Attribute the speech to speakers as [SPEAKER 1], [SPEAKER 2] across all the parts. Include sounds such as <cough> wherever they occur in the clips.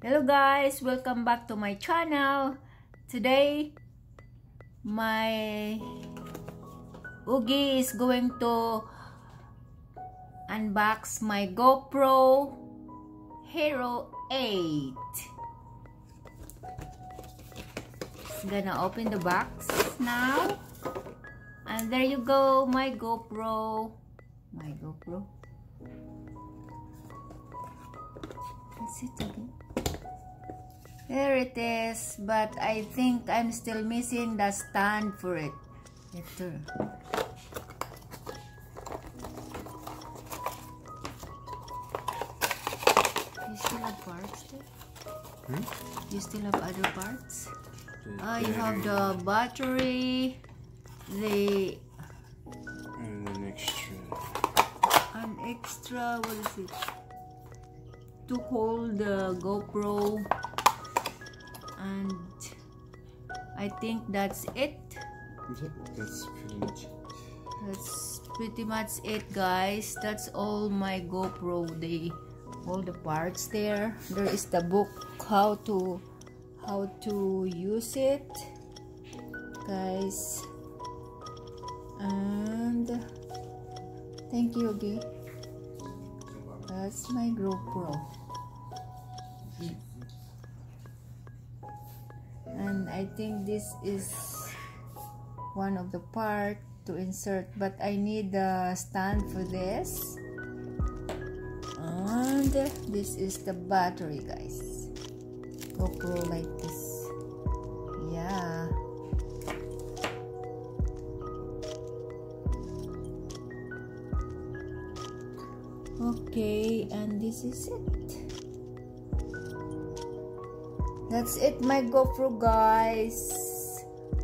[SPEAKER 1] Hello guys, welcome back to my channel. Today, my Ugi is going to unbox my GoPro Hero 8. It's gonna open the box now. And there you go, my GoPro. My GoPro. Is it again? There it is, but I think I'm still missing the stand for it. Ito. You still have parts there?
[SPEAKER 2] Hmm?
[SPEAKER 1] You still have other parts? Ah, you have the battery, the
[SPEAKER 2] and an extra.
[SPEAKER 1] an extra what is it to hold the GoPro and I think that's it.
[SPEAKER 2] Yep, that's pretty much it.
[SPEAKER 1] that's pretty much it guys. That's all my GoPro they all the parts there. There is the book how to how to use it guys. And thank you Ogie. That's my GoPro. And I think this is one of the part to insert but I need the stand for this. And this is the battery guys. GoPro like this. Yeah. Okay, and this is it. That's it, my GoPro guys.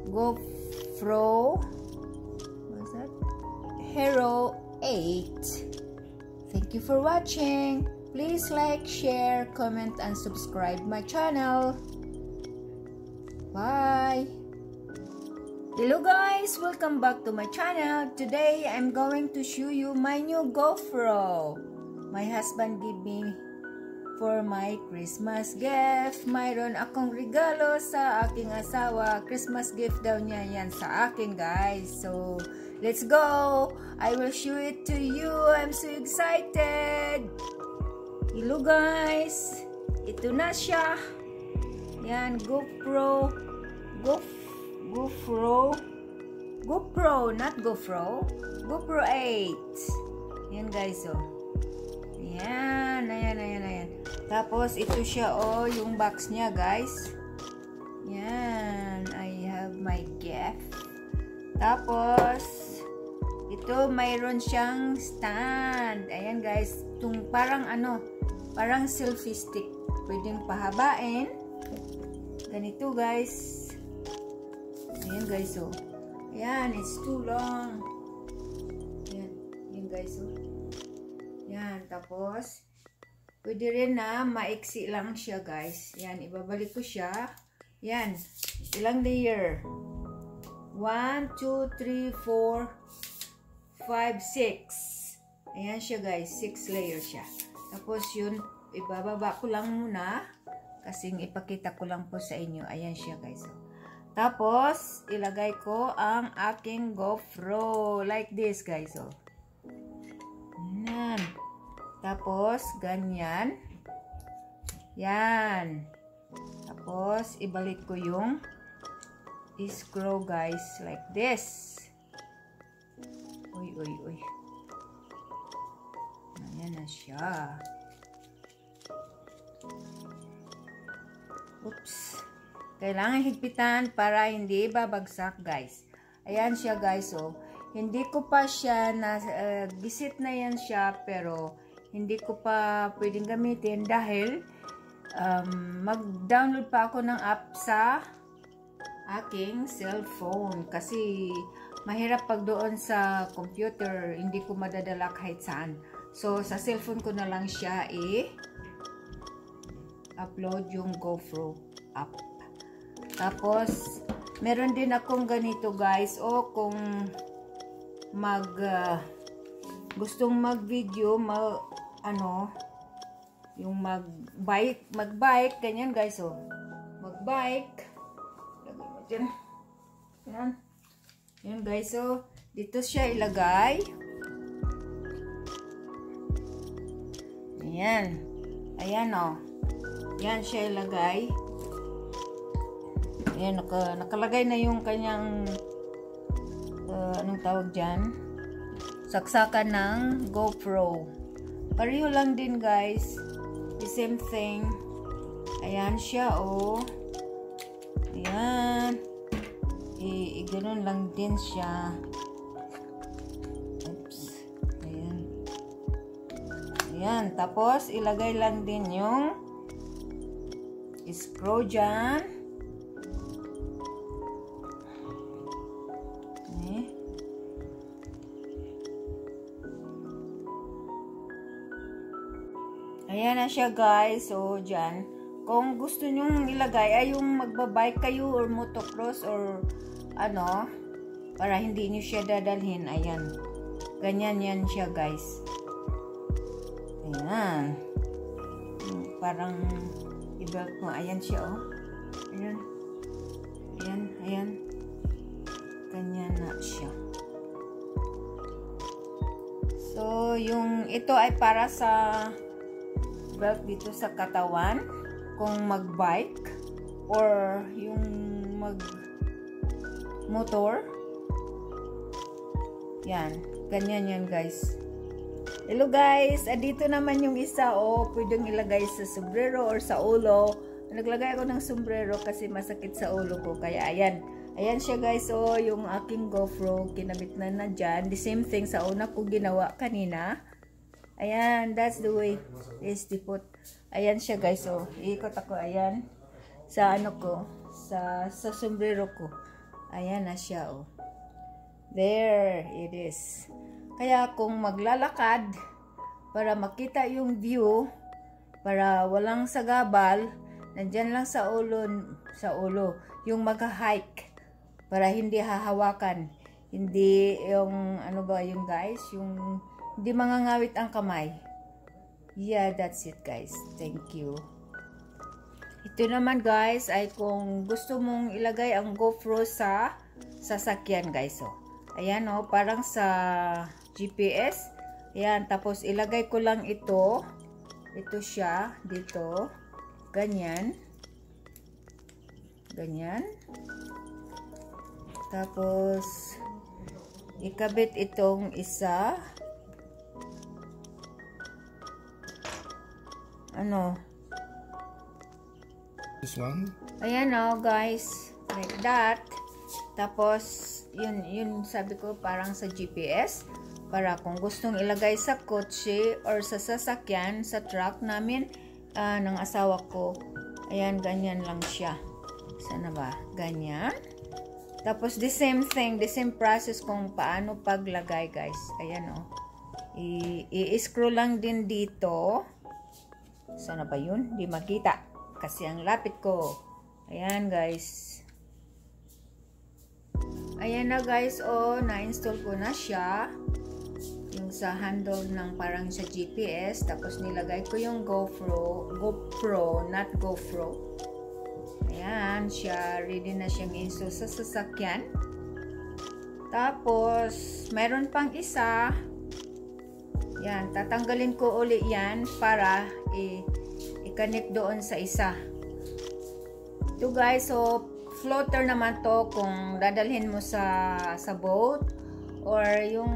[SPEAKER 1] GoPro. What's that? Hero 8. Thank you for watching. Please like, share, comment, and subscribe my channel. Bye. Hello guys, welcome back to my channel. Today, I'm going to show you my new GoPro. My husband gave me for my Christmas gift. Mayroon akong regalo sa aking asawa. Christmas gift daw niya yan sa akin guys. So, let's go! I will show it to you. I'm so excited! Hello guys! Ito na siya. Yan, GoPro. GoPro. GoPro. GoPro, not GoPro. GoPro 8. Yan guys, oh. Tapos, ito siya, oh, yung box niya, guys. Yan, I have my gift. Tapos, ito, mayroon siyang stand. Ayan, guys. Itong parang ano, parang selfie stick. Pwedeng pahabain. Ganito, guys. Ayan guys, oh. Ayan, it's too long. Ayan, ayan guys, oh. Ayan, tapos, pwede rin na maiksi lang siya, guys. Ayan, ibabalik ko siya. Ayan, ilang layer? 1, 2, 3, 4, 5, 6. Ayan siya, guys. 6 layer siya. Tapos, yun, ibababa ko lang muna. Kasing ipakita ko lang po sa inyo. Ayan siya, guys. Tapos, ilagay ko ang aking GoPro. Like this, guys. Oh. Yan. Tapos, ganyan. Yan. Tapos, ibalik ko yung screw, guys. Like this. Uy, uy, uy. Ayan na siya. Oops. Kailangan higpitan para hindi babagsak, guys. Ayan siya, guys, oh. Hindi ko pa siya, na, uh, gisit na yan siya, pero hindi ko pa pwedeng gamitin dahil um, mag-download pa ako ng app sa aking cellphone. Kasi mahirap pag doon sa computer, hindi ko madadala kahit saan. So, sa cellphone ko na lang siya i-upload yung GoPro app. Tapos, meron din akong ganito guys. O kung mag uh, gustong mag-video, mag, ano, yung mag-bike, mag-bike, ganyan guys, oh. Mag-bike. Lagay mo dyan. Yan. Yan guys, so, dito siya ilagay. Ayan. Ayan, oh. Yan siya ilagay. Ayan, naka, nakalagay na yung kanyang uh, anong tawag dyan? Saksakan ng GoPro. Pareho lang din guys. The same thing. Ayan siya, oh. Ayan. I, i ganun lang din siya. Oops. Ayan. Ayan. Tapos, ilagay lang din yung screw dyan. Ayan na siya guys. So, dyan. Kung gusto nyong ilagay ay yung magbabike kayo or motocross or ano, para hindi nyo siya dadalhin. Ayan. Ganyan yan siya guys. Ayan. Parang i-belt mo. Ayan siya oh. Ayan. Ayan. Ayan. Ganyan na siya. So, yung ito ay para sa belt dito sa katawan kung mag-bike or yung mag motor yan. Ganyan yan guys. Hello guys. Dito naman yung isa oh. Pwedeng ilagay sa sombrero or sa ulo. Naglagay ako ng sombrero kasi masakit sa ulo ko. Kaya ayan. Ayan siya guys oh. Yung aking GoPro. Kinabit na na dyan. The same thing sa una ko ginawa kanina Ayan, that's the way is the put. Ayan siya guys, oh. Iikot ako, ayan. Sa ano ko, sa, sa sombrero ko. Ayan na siya, oh. There, it is. Kaya kung maglalakad, para makita yung view, para walang sagabal, nandyan lang sa ulo, sa ulo, yung mag-hike, para hindi hahawakan. Hindi yung, ano ba yung guys, yung hindi mangangawit ang kamay. Yeah, that's it guys. Thank you. Ito naman guys ay kung gusto mong ilagay ang GoPro sa sasakyan guys. So, ayan o, oh, parang sa GPS. Ayan, tapos ilagay ko lang ito. Ito siya, dito. Ganyan. Ganyan. Tapos, ikabit itong isa. Ano?
[SPEAKER 2] This one?
[SPEAKER 1] Ayan o, oh, guys. Like that. Tapos, yun, yun sabi ko parang sa GPS. Para kung gustong ilagay sa kotse or sa sasakyan, sa truck namin, uh, ng asawa ko. Ayan, ganyan lang siya. Sana ba? Ganyan. Tapos, the same thing, the same process kung paano paglagay, guys. Ayan o. Oh. I-screw lang din dito. Sana ba yun? Di makita. Kasi ang lapit ko. Ayan guys. Ayan na guys. Oh, na-install ko na siya. Yung sa handle ng parang sa GPS. Tapos nilagay ko yung GoPro. GoPro, not GoPro. Ayan siya. Ready na siyang install sa sasakyan. Tapos, meron pang isa. Yan, tatanggalin ko uli yan para i-connect doon sa isa. Ito guys, so floater naman to kung dadalhin mo sa sa boat or yung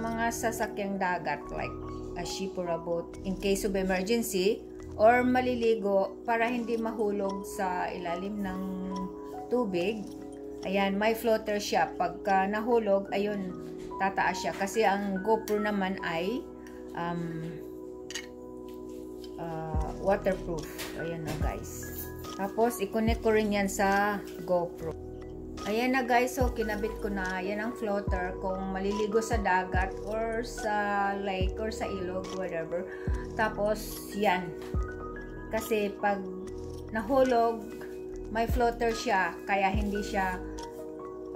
[SPEAKER 1] mga sasakyang dagat like a ship or a boat in case of emergency or maliligo para hindi mahulog sa ilalim ng tubig. Ayan, may floater siya. Pagka nahulog, ayun, tataas siya. Kasi ang GoPro naman ay um, uh, waterproof. Ayan na guys. Tapos, i-connect ko rin yan sa GoPro. Ayan na guys, so kinabit ko na. Yan ang floater kung maliligo sa dagat or sa lake or sa ilog, whatever. Tapos, yan. Kasi pag nahulog, may floater siya, kaya hindi siya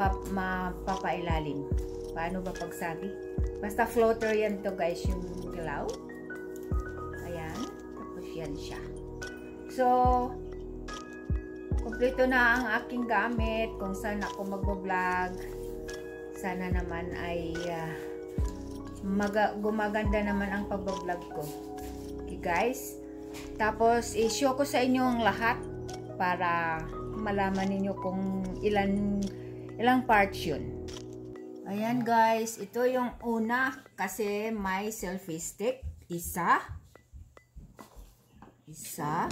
[SPEAKER 1] pap mapapailalim. Paano ba pagsabi? Basta floater yan to guys, yung galaw. Yan siya. So, kumpleto na ang aking gamit kung saan ako magbo-vlog. Sana naman ay maga- gumaganda naman ang pagbo-vlog ko. Okay guys. Tapos, i-show ko sa inyo ang lahat para malaman ninyo kung ilan ilang parts yun. Ayan guys, ito yung una kasi may selfie stick. Isa. Isa.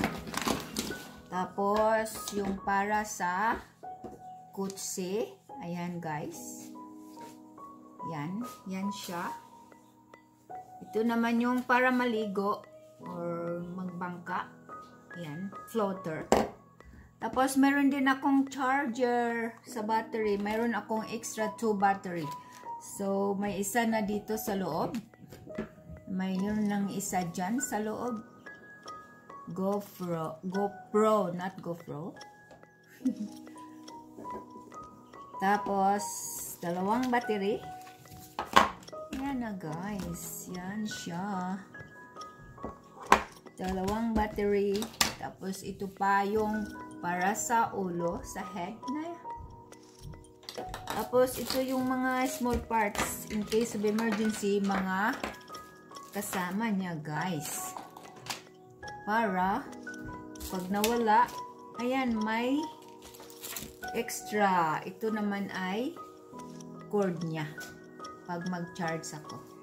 [SPEAKER 1] Tapos, yung para sa kutsi. Ayan guys. Yan. Yan siya. Ito naman yung para maligo or magbangka. Yan. Floater. Tapos, meron din akong charger sa battery. Meron akong extra 2 battery. So, may isa na dito sa loob. Mayroon ng isa dyan sa loob. GoPro. GoPro, not GoPro. <laughs> Tapos, dalawang battery. Yan na guys. Yan siya. Dalawang battery. Tapos, ito pa yung para sa ulo, sa head na tapos, ito yung mga small parts in case of emergency, mga kasama niya, guys. Para, pag nawala, ayan, may extra. Ito naman ay cord niya pag mag-charge ako.